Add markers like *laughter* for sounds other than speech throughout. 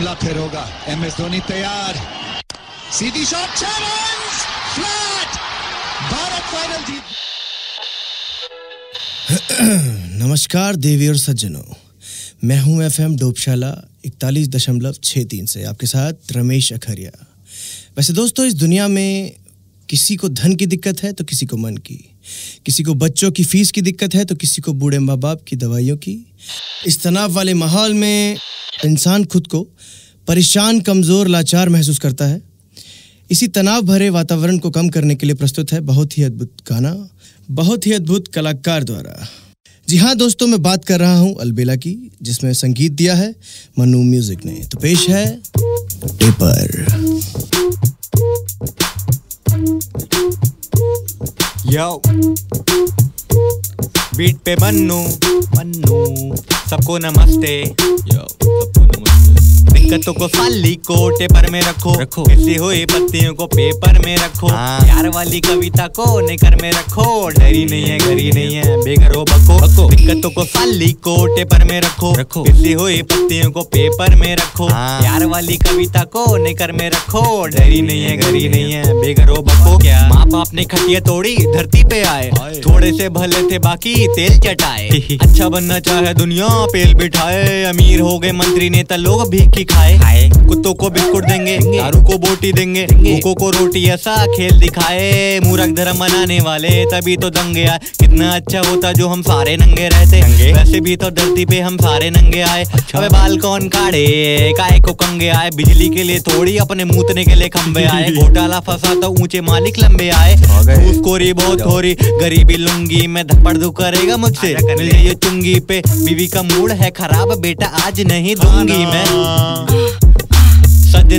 हमला फिर होगा। एम एस धोनी तैयार। सीधी shot run flat Bharat final जीत। *clears throat* नमस्कार देवी और सज्जनों। मैं हूँ एफ़ एम डोपशाला, इकतालीस दशमलव छः तीन से। आपके साथ रमेश अखरिया। वैसे दोस्तों, इस दुनिया में किसी को धन की दिक्कत है तो किसी को मन की। किसी को बच्चों की फ़ीस की दिक्कत है तो किसी को बूढ़े माँ बाप की दवाइयों की। इस तनाव वाले माहौल में इंसान खुद को परेशान कमज़ोर लाचार महसूस करता है। इसी तनाव भरे वातावरण को कम करने के लिए प्रस्तुत है बहुत ही अद्भुत गाना बहुत ही अद्भुत कलाकार द्वारा। जी हाँ दोस्तों मैं बात कर रहा हूँ अलबेला की जिसमें संगीत दिया है मनु म्यूज़िक ने। तो पेश है पेपर। यो बीट पे मन्नू मन्नू सबको नमस्ते। यो सबको नमस्ते को साली कोटे पर में रखो। रखो। किसी हुई पत्तियों को पेपर में रखो। प्यार वाली कविता को नेकर में रखो। डरी नहीं है घरी नहीं है। बेघर हो बको बको दिक्कतों को साली कोटे पर में रखो। रखो। किसी हुई पत्तियों को पेपर में रखो। प्यार वाली कविता को नेकर में रखो। डरी नहीं है घरी नहीं है। बेघर हो बको क्या? माँ बाप ने खटिया तोड़ी धरती पे आए। थोड़े से भले थे बाकी तेल चटाए। *laughs* अच्छा बनना चाहे दुनिया पेल बिठाए। अमीर हो गए मंत्री नेता लोग भीखी खाए। कुत्तों को बिस्कुट देंगे दारू को बोटी देंगे। भूखों को रोटी ऐसा खेल दिखाए। मूर्ख धर्म मनाने वाले तभी तो दंगे आए। कितना अच्छा होता जो हम सारे नंगे रहते। नंगे? वैसे भी तो धरती पे हम सारे नंगे आए। अबे बाल कौन काढ़े काय को कंगे आए? बिजली के लिए थोड़ी अपने मूतने के लिए खंबे आए। *laughs* घोटाला फंसा तो ऊँचे मालिक लंबे आए। घूसखोरी बहुत रही गरीबी लुंगी में धप्पड़ धू करेगा मुझसे। मिल चुंगी पे। बीवी का मूड है खराब बेटा आज नहीं दूँगी मैं।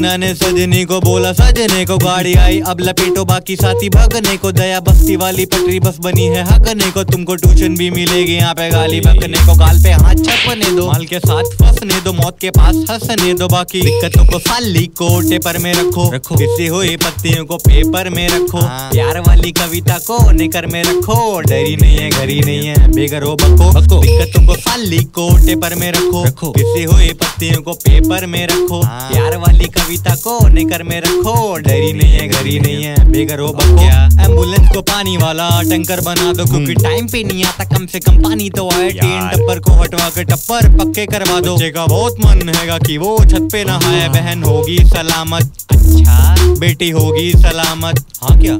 सजना ने सजनी को बोला सजने को गाड़ी आई। अब लपेटो बाकी साथी भगने को दया बस्ती वाली पटरी बस बनी है हगने को तुमको ट्यूशन भी मिलेगी। यहाँ पे गाली भगने को गाल पे हाथ छपने दो। माल के साथ फंसने दो मौत के पास हंसने दो। बाकी दिक्कतों को साली कोटे पर में रखो। रखो। किसी हुई पत्तियों को पेपर में रखो। प्यार वाली कविता को नेकर में रखो। डरी नहीं है घरी नहीं है बेघर हो बको। बको। दिक्कतों को साली कोटे पर में रखो। रखो। किसी हुई पत्तियों को पेपर में रखो। प्यार वाली कविता को नेकर में रखो डरी नहीं है घरी नहीं है। बेघर हो बको एंबुलेंस को पानी वाला टंकर बना दो क्योंकि टाइम पे नहीं आता कम से कम पानी तो आए टीन टप्पर को हटवा कर टप्पर पक्के करवा दो। का बहुत मन हैगा कि वो छत पे नहाए बहन होगी सलामत। अच्छा। बेटी होगी सलामत। हाँ क्या?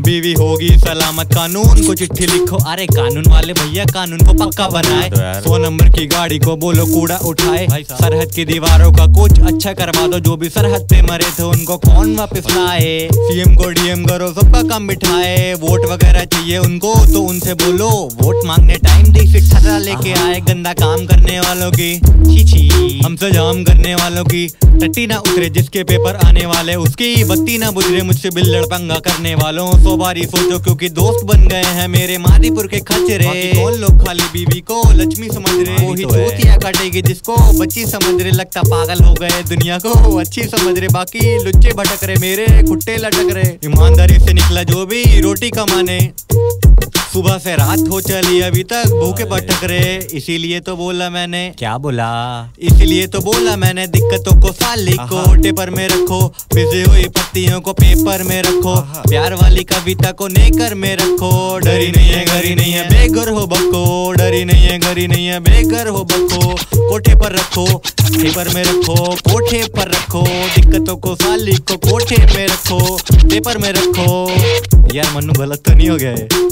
बीवी होगी सलामत। कानून को चिट्ठी लिखो। अरे कानून वाले भैया कानून को पक्का बनाए। सौ नंबर की गाड़ी को बोलो कूड़ा उठाए। सरहद की दीवारों का कुछ अच्छा करवा दो। जो भी सरहद पे मरे थे उनको कौन वापस लाए? सीएम को डीएम करो सबका काम बिठाए। वोट वगैरह चाहिए उनको तो उनसे बोलो। वोट मांगने टाइम दी फिर ठर्रा लेके आए गंदा काम करने वालों की। छी छी हमसे जाम करने वालों की। टट्टी ना उतरे जिसके पेपर आने वाले उसकी बत्ती ना बुझरे मुझसे बिल्लड़ पंगा करने वालों। सो बारी सोचो क्योंकि दोस्त बन गए हैं मेरे मादीपुर के खचरे। कौन लोग खाली बीवी को लक्ष्मी समझ रहे? वही चूतिया काटेगी जिसको बच्ची समझ रहे। लगता पागल हो गए दुनिया को अच्छी समझ रहे। बाकी लुच्चे भटक रहे मेरे खुट्टे लटक रहे। ईमानदारी से निकला जो भी रोटी कमाने। सुबह से रात हो चली अभी तक भूखे भटक रहे। इसीलिए तो बोला मैंने। क्या बोला? इसीलिए तो बोला मैंने दिक्कतों को साली कोटे पेपर में रखो भिजी हुई पत्तियों को पेपर में रखो प्यार वाली कविता को नेकर में रखो। डरी नहीं है घरी नहीं है बेघर हो बको। डरी नहीं है घरी नहीं है बेघर हो बको। कोठे पर रखो पेपर में रखो कोठे पर रखो। दिक्कतों को साली को कोठे में रखो पेपर में रखो। यार मनु गलत तो नहीं हो गया है